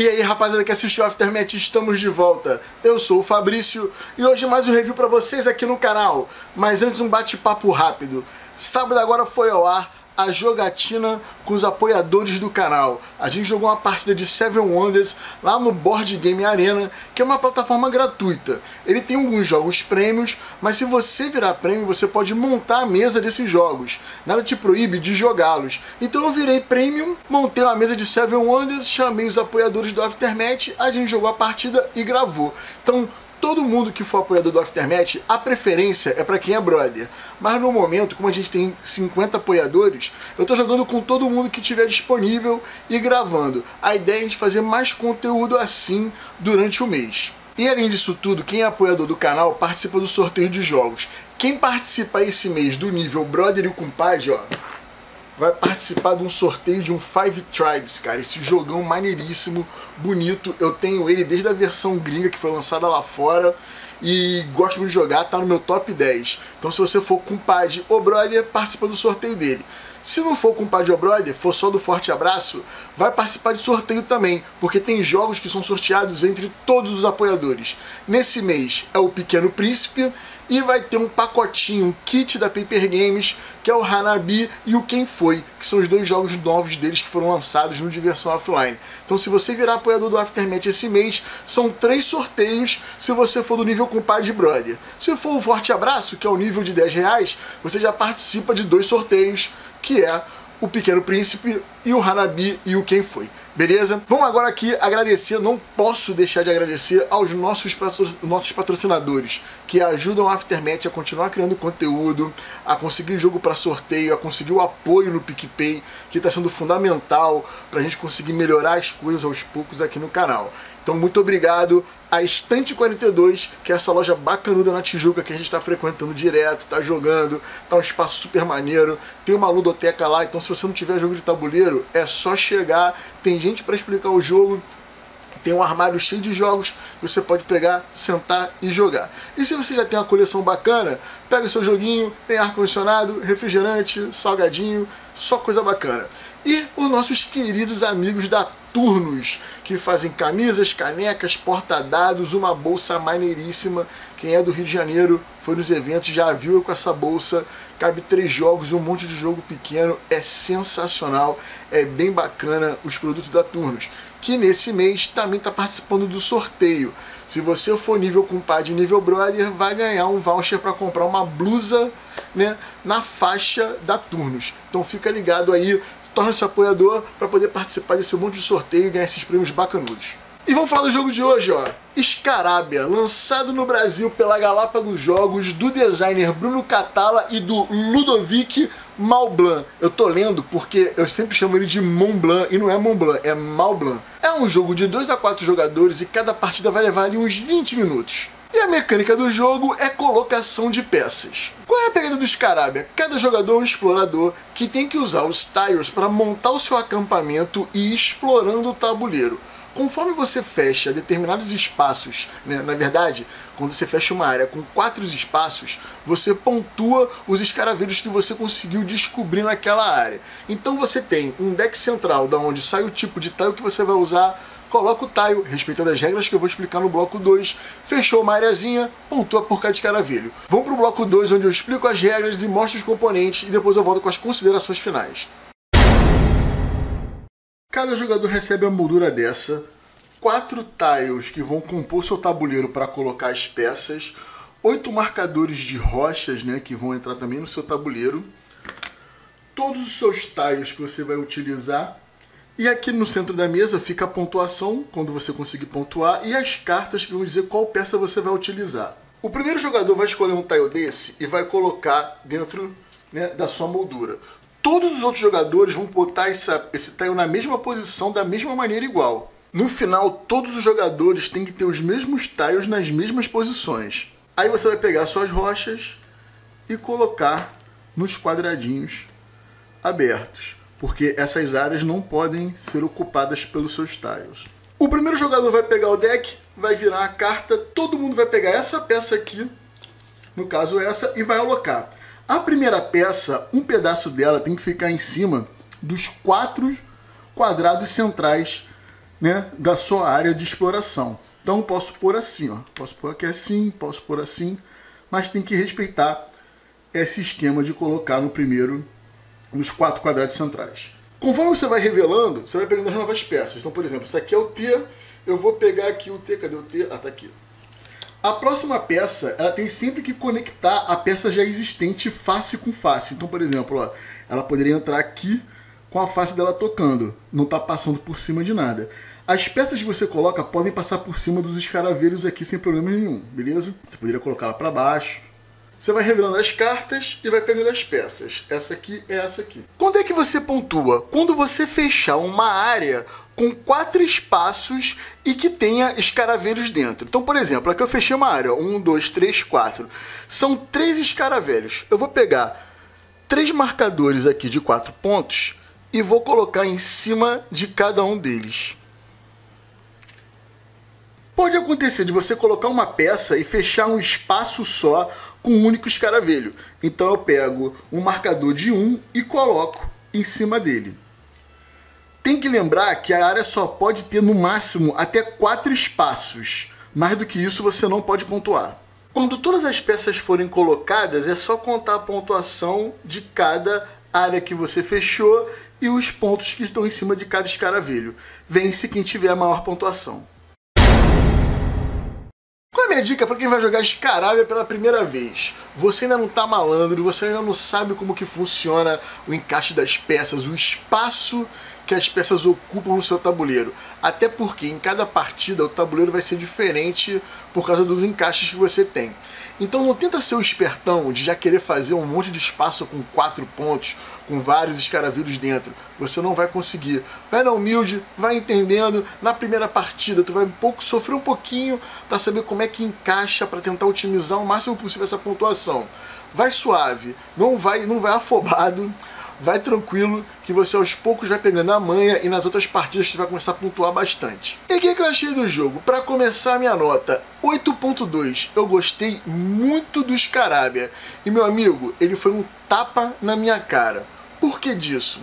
E aí rapaziada que assistiu Aftermath, estamos de volta. Eu sou o Fabrício e hoje mais um review pra vocês aqui no canal. Mas antes um bate-papo rápido. Sábado agora foi ao ar a jogatina com os apoiadores do canal. A gente jogou uma partida de Seven Wonders lá no Board Game Arena, que é uma plataforma gratuita. Ele tem alguns jogos prêmios, mas se você virar prêmio, você pode montar a mesa desses jogos. Nada te proíbe de jogá-los. Então eu virei premium, montei uma mesa de Seven Wonders, chamei os apoiadores do Aftermath, a gente jogou a partida e gravou. Então todo mundo que for apoiador do Aftermath, a preferência é para quem é brother. Mas no momento, como a gente tem 50 apoiadores, eu tô jogando com todo mundo que tiver disponível e gravando. A ideia é gente fazer mais conteúdo assim durante o mês. E além disso tudo, quem é apoiador do canal participa do sorteio de jogos. Quem participa esse mês do nível Brother e o Compadre, ó, vai participar de um sorteio de um Five Tribes, cara. Esse jogão maneiríssimo, bonito. Eu tenho ele desde a versão gringa que foi lançada lá fora e gosto muito de jogar, tá no meu top 10. Então se você for compadre ou brother, participa do sorteio dele. Se não for compadre ou brother, for só do forte abraço, vai participar de sorteio também, porque tem jogos que são sorteados entre todos os apoiadores. Nesse mês é o Pequeno Príncipe e vai ter um pacotinho, um kit da Paper Games, que é o Hanabi e o Quem Foi, que são os dois jogos novos deles que foram lançados no Diversão Offline. Então se você virar apoiador do Aftermath esse mês, são três sorteios se você for do nível compadre brother. Se for o Forte Abraço, que é o nível de 10 reais, você já participa de dois sorteios, que é o Pequeno Príncipe e o Hanabi e o Quem Foi. Beleza? Vamos agora aqui agradecer, não posso deixar de agradecer aos nossos, nossos patrocinadores que ajudam a Aftermath a continuar criando conteúdo, a conseguir jogo para sorteio, a conseguir o apoio no PicPay, que está sendo fundamental para a gente conseguir melhorar as coisas aos poucos aqui no canal. Então muito obrigado a Estante 42, que é essa loja bacanuda na Tijuca que a gente está frequentando direto, tá jogando, tá um espaço super maneiro, tem uma ludoteca lá, então se você não tiver jogo de tabuleiro, é só chegar, tem gente para explicar o jogo, tem um armário cheio de jogos que você pode pegar, sentar e jogar. E se você já tem uma coleção bacana, pega seu joguinho, tem ar-condicionado, refrigerante, salgadinho, só coisa bacana. E os nossos queridos amigos da Turnos, que fazem camisas, canecas, porta-dados, uma bolsa maneiríssima. Quem é do Rio de Janeiro foi nos eventos, já viu com essa bolsa. Cabe três jogos, um monte de jogo pequeno. É sensacional, é bem bacana os produtos da Turnos. Que nesse mês também está participando do sorteio. Se você for nível compadre nível brother, vai ganhar um voucher para comprar uma blusa né, na faixa da Turnos. Então fica ligado aí, torne-se apoiador para poder participar desse monte de sorteio e ganhar esses prêmios bacanudos. E vamos falar do jogo de hoje, ó. Scarabia, lançado no Brasil pela Galápagos Jogos, do designer Bruno Catala e do Ludovic Malblanc. Eu tô lendo porque eu sempre chamo ele de Montblanc e não é Montblanc, é Malblanc. É um jogo de 2 a 4 jogadores e cada partida vai levar ali uns 20 minutos. E a mecânica do jogo é colocação de peças. Qual é a pegada do Scarabia? Cada jogador é um explorador que tem que usar os tiles para montar o seu acampamento e ir explorando o tabuleiro. Conforme você fecha determinados espaços, né, na verdade, quando você fecha uma área com quatro espaços, você pontua os escaravelhos que você conseguiu descobrir naquela área. Então você tem um deck central da onde sai o tipo de tile que você vai usar, coloca o tile, respeitando as regras que eu vou explicar no bloco 2, fechou uma areazinha, pontua por cada escaravelho. Vamos para o bloco 2, onde eu explico as regras e mostro os componentes, e depois eu volto com as considerações finais. Cada jogador recebe a moldura dessa, quatro tiles que vão compor seu tabuleiro para colocar as peças, oito marcadores de rochas né, que vão entrar também no seu tabuleiro, todos os seus tiles que você vai utilizar, e aqui no centro da mesa fica a pontuação, quando você conseguir pontuar, e as cartas que vão dizer qual peça você vai utilizar. O primeiro jogador vai escolher um tile desse e vai colocar dentro né, da sua moldura todos os outros jogadores vão botar essa, esse tile na mesma posição, da mesma maneira igual. No final, todos os jogadores têm que ter os mesmos tiles nas mesmas posições. Aí você vai pegar suas rochas e colocar nos quadradinhos abertos, porque essas áreas não podem ser ocupadas pelos seus tiles. O primeiro jogador vai pegar o deck, vai virar a carta, todo mundo vai pegar essa peça aqui, no caso essa, e vai alocar. A primeira peça, um pedaço dela tem que ficar em cima dos quatro quadrados centrais né, da sua área de exploração. Então posso pôr assim, ó. posso pôr aqui assim, posso pôr assim, mas tem que respeitar esse esquema de colocar no primeiro, nos quatro quadrados centrais. Conforme você vai revelando, você vai pegando as novas peças. Então, por exemplo, isso aqui é o T, eu vou pegar aqui o T, cadê o T? Ah, tá aqui. A próxima peça, ela tem sempre que conectar a peça já existente face com face. Então, por exemplo, ó, ela poderia entrar aqui com a face dela tocando, não está passando por cima de nada. As peças que você coloca podem passar por cima dos escaravelhos aqui sem problema nenhum, beleza? Você poderia colocar ela para baixo. Você vai revelando as cartas e vai pegando as peças. Essa aqui é essa aqui. Quando é que você pontua? Quando você fechar uma área com quatro espaços e que tenha escaravelhos dentro. Então, por exemplo, aqui eu fechei uma área, um, dois, três, quatro. São três escaravelhos. Eu vou pegar três marcadores aqui de quatro pontos e vou colocar em cima de cada um deles. Pode acontecer de você colocar uma peça e fechar um espaço só com um único escaravelho. Então eu pego um marcador de um e coloco em cima dele. Tem que lembrar que a área só pode ter no máximo até quatro espaços. Mais do que isso você não pode pontuar. Quando todas as peças forem colocadas, é só contar a pontuação de cada área que você fechou e os pontos que estão em cima de cada escaravelho. Vence quem tiver a maior pontuação. Minha dica para quem vai jogar Escarábia pela primeira vez? Você ainda não está malandro, você ainda não sabe como que funciona o encaixe das peças, o espaço que as peças ocupam no seu tabuleiro. Até porque em cada partida o tabuleiro vai ser diferente por causa dos encaixes que você tem. Então não tenta ser o espertão de já querer fazer um monte de espaço com quatro pontos, com vários escaravelhos dentro. Você não vai conseguir. Vai na humilde, vai entendendo. Na primeira partida tu vai um pouco sofrer um pouquinho para saber como é que encaixa para tentar otimizar o máximo possível essa pontuação. Vai suave, não vai, não vai afobado vai tranquilo que você aos poucos vai pegando a manha e nas outras partidas você vai começar a pontuar bastante. E o que, que eu achei do jogo? Para começar minha nota, 8.2. Eu gostei muito do Scarabia. E meu amigo, ele foi um tapa na minha cara. Por que disso?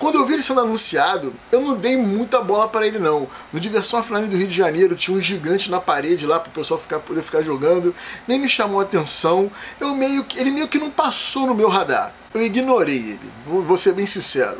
Quando eu vi ele sendo anunciado, eu não dei muita bola para ele não. No Diversão Offline do Rio de Janeiro tinha um gigante na parede lá para o pessoal ficar, poder ficar jogando, nem me chamou a atenção. Eu meio que, ele meio que não passou no meu radar. Eu ignorei ele, vou, vou ser bem sincero.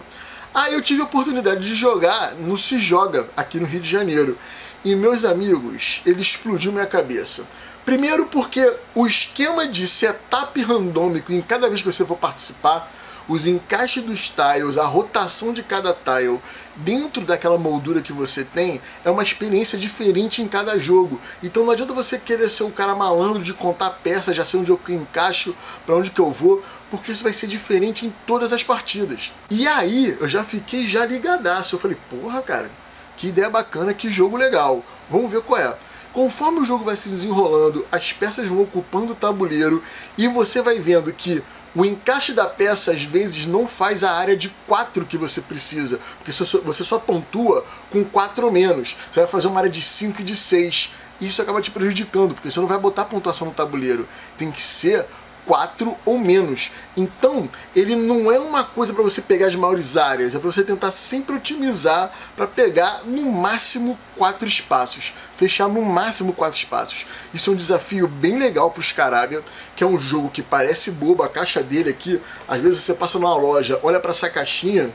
Aí eu tive a oportunidade de jogar no Se Joga, aqui no Rio de Janeiro. E meus amigos, ele explodiu minha cabeça. Primeiro porque o esquema de setup randômico em cada vez que você for participar os encaixes dos tiles, a rotação de cada tile dentro daquela moldura que você tem é uma experiência diferente em cada jogo. Então não adianta você querer ser o cara malandro de contar peças, já sei onde eu encaixo, para onde que eu vou, porque isso vai ser diferente em todas as partidas. E aí eu já fiquei já ligadaço, eu falei, porra cara, que ideia bacana, que jogo legal, vamos ver qual é. Conforme o jogo vai se desenrolando, as peças vão ocupando o tabuleiro e você vai vendo que o encaixe da peça às vezes não faz a área de 4 que você precisa, porque você só pontua com 4 ou menos. Você vai fazer uma área de 5 e de 6. Isso acaba te prejudicando, porque você não vai botar pontuação no tabuleiro. Tem que ser 4 ou menos. Então, ele não é uma coisa para você pegar as maiores áreas, é para você tentar sempre otimizar para pegar no máximo 4 espaços, fechar no máximo 4 espaços. Isso é um desafio bem legal para o Scarabia, que é um jogo que parece bobo, a caixa dele aqui, às vezes você passa numa loja, olha para essa caixinha,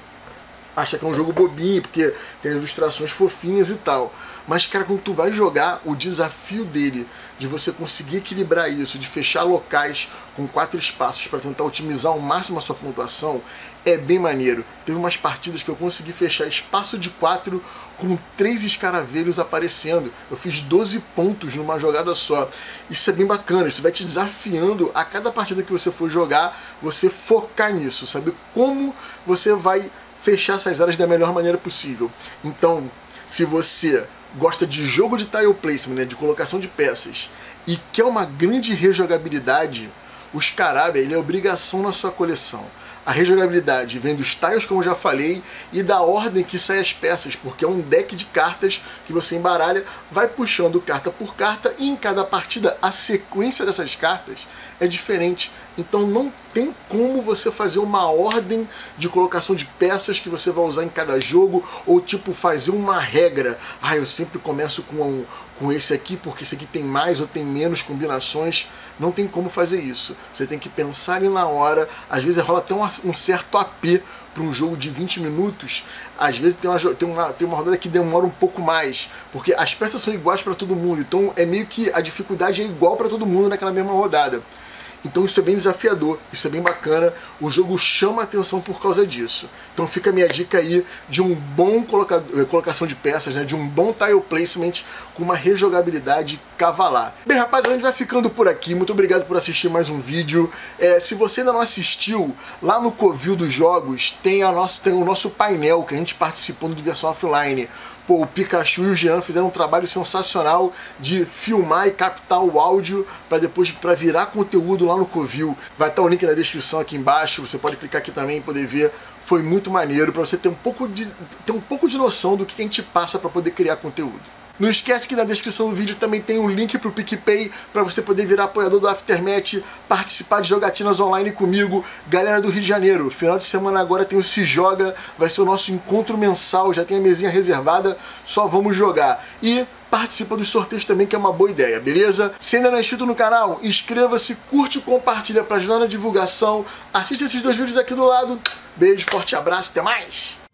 acha que é um jogo bobinho, porque tem ilustrações fofinhas e tal. Mas, cara, quando tu vai jogar, o desafio dele de você conseguir equilibrar isso, de fechar locais com quatro espaços para tentar otimizar ao máximo a sua pontuação, é bem maneiro. Teve umas partidas que eu consegui fechar espaço de quatro com três escaravelhos aparecendo. Eu fiz 12 pontos numa jogada só. Isso é bem bacana, isso vai te desafiando a cada partida que você for jogar, você focar nisso, saber como você vai fechar essas áreas da melhor maneira possível. Então, se você gosta de jogo de tile placement, né, de colocação de peças, e quer uma grande rejogabilidade, o Scarabia ele é obrigação na sua coleção. A rejogabilidade vem dos tiles, como já falei, e da ordem que saem as peças, porque é um deck de cartas que você embaralha, vai puxando carta por carta, e em cada partida a sequência dessas cartas é diferente. Então não tem como você fazer uma ordem de colocação de peças que você vai usar em cada jogo, ou tipo fazer uma regra. Ah, eu sempre começo com, um, com esse aqui porque esse aqui tem mais ou tem menos combinações. Não tem como fazer isso. Você tem que pensar ali na hora. Às vezes rola até um, um certo AP para um jogo de 20 minutos. Às vezes tem uma, tem, uma, tem uma rodada que demora um pouco mais, porque as peças são iguais para todo mundo. Então é meio que a dificuldade é igual para todo mundo naquela mesma rodada. Então isso é bem desafiador, isso é bem bacana. O jogo chama atenção por causa disso. Então fica a minha dica aí de um bom coloca... Eh, colocação de peças, né? de um bom tile placement com uma rejogabilidade cavalar. Bem, rapaz, a gente vai ficando por aqui. Muito obrigado por assistir mais um vídeo. É, se você ainda não assistiu, lá no Covil dos Jogos tem, a nossa, tem o nosso painel que a gente participou no Diversão Offline Pô, o Pikachu e o Jean fizeram um trabalho sensacional de filmar e captar o áudio para depois para virar conteúdo lá no Covil. Vai estar o link na descrição aqui embaixo, você pode clicar aqui também e poder ver. Foi muito maneiro para você ter um pouco de ter um pouco de noção do que a gente passa para poder criar conteúdo. Não esquece que na descrição do vídeo também tem um link pro PicPay para você poder virar apoiador do Aftermath, participar de jogatinas online comigo. Galera do Rio de Janeiro, final de semana agora tem o Se Joga, vai ser o nosso encontro mensal, já tem a mesinha reservada, só vamos jogar. E participa dos sorteios também, que é uma boa ideia, beleza? Se ainda não é inscrito no canal, inscreva-se, curte e compartilha para ajudar na divulgação. Assista esses dois vídeos aqui do lado. Beijo, forte abraço, até mais!